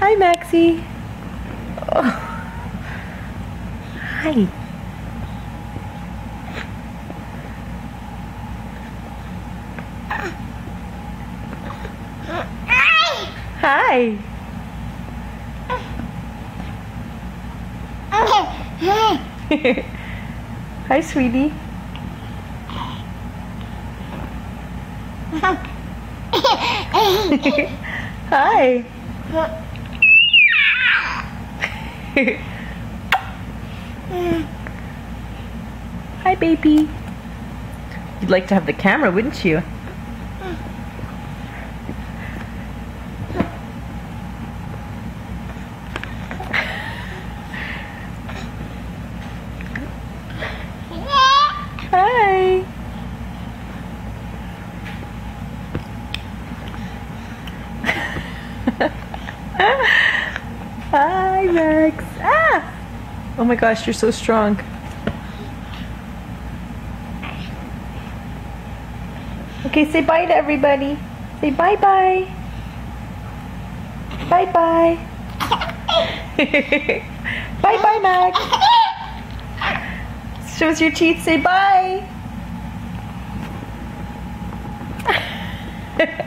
Hi, Maxie. Oh. Hi. Hi. Hi, sweetie. Hi. Hi, baby. You'd like to have the camera, wouldn't you? Hi. Hi, Max. Ah! Oh my gosh, you're so strong. Okay, say bye to everybody. Say bye bye. Bye bye. bye bye, Max. Shows your teeth. Say bye.